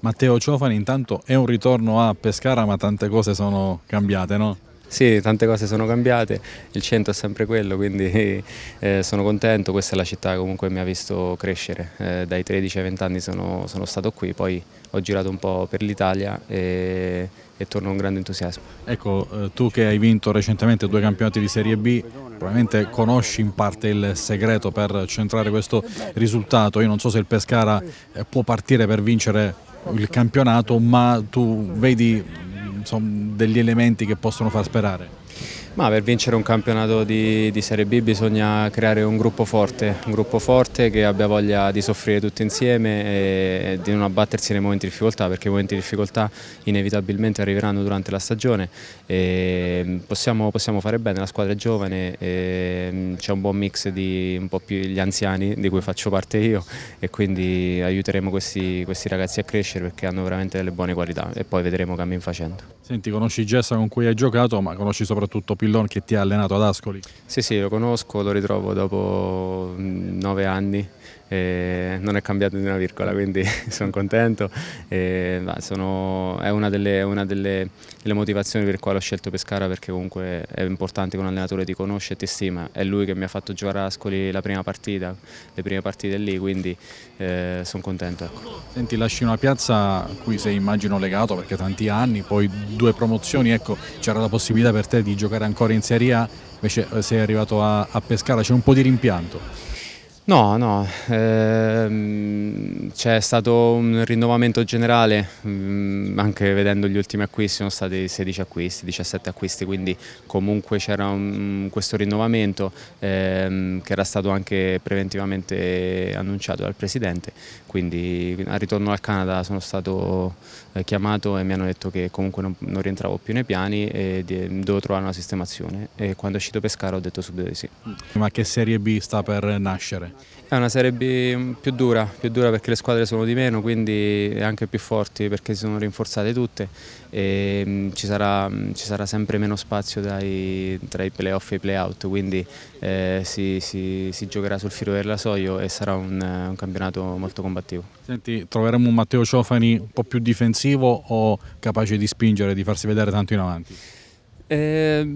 Matteo Ciofani intanto è un ritorno a Pescara ma tante cose sono cambiate, no? Sì, tante cose sono cambiate, il centro è sempre quello, quindi eh, sono contento, questa è la città che comunque mi ha visto crescere, eh, dai 13 ai 20 anni sono, sono, stato qui, poi ho girato un po' per l'Italia e, e, torno con grande entusiasmo. Ecco, eh, tu che hai vinto recentemente due campionati di Serie B, probabilmente conosci in parte il segreto per centrare questo risultato, io non so se il Pescara eh, può partire per vincere il campionato, ma tu vedi insomma, degli elementi che possono far sperare? Ma per vincere un campionato di, di, Serie B bisogna creare un gruppo forte, un gruppo forte che abbia voglia di soffrire tutti insieme e di non abbattersi nei momenti di difficoltà perché i momenti di difficoltà inevitabilmente arriveranno durante la stagione e possiamo, possiamo fare bene, la squadra è giovane, c'è un buon mix di un po' più gli anziani di cui faccio parte io e quindi aiuteremo questi, questi ragazzi a crescere perché hanno veramente delle buone qualità e poi vedremo cammin facendo. Senti, conosci Gessa con cui hai giocato ma conosci soprattutto Pillon che ti ha allenato ad Ascoli? Sì, sì, lo conosco, lo ritrovo dopo nove anni eh, non è cambiato di una virgola, quindi sono contento. Eh, sono, è una, delle, una delle, delle, motivazioni per quali ho scelto Pescara perché comunque è importante che un allenatore ti conosce e ti stima. È lui che mi ha fatto giocare a Ascoli la prima partita, le prime partite lì, quindi eh, sono contento. Ecco. Senti, lasci una piazza a cui sei immagino legato perché tanti anni, poi due promozioni, ecco, c'era la possibilità per te di giocare ancora in Serie A, invece eh, sei arrivato a, a Pescara, c'è un po' di rimpianto. No, no, ehm, c'è stato un rinnovamento generale, mm, anche vedendo gli ultimi acquisti, sono stati 16 acquisti, 17 acquisti, quindi comunque c'era questo rinnovamento ehm, che era stato anche preventivamente annunciato dal Presidente, quindi al ritorno al Canada sono stato eh, chiamato e mi hanno detto che comunque non, non rientravo più nei piani e dovevo trovare una sistemazione e quando è uscito Pescara ho detto subito di sì. Ma che Serie B sta per nascere? È una Serie B più dura, più dura perché le squadre sono di meno, quindi anche più forti perché si sono rinforzate tutte e mm, ci sarà, mm, ci sarà sempre meno spazio dai, tra i playoff e i playout, quindi eh, si, si, si, giocherà sul filo del rasoio e sarà un, un campionato molto combattivo. Senti, troveremo un Matteo Ciofani un po' più difensivo o capace di spingere, di farsi vedere tanto in avanti? Eh,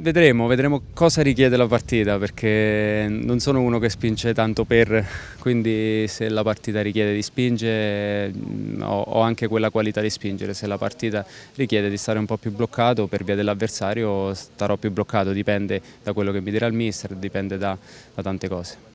vedremo, vedremo cosa richiede la partita perché non sono uno che spinge tanto per, quindi se la partita richiede di spingere ho, ho, anche quella qualità di spingere, se la partita richiede di stare un po' più bloccato per via dell'avversario starò più bloccato, dipende da quello che mi dirà il mister, dipende da, da tante cose.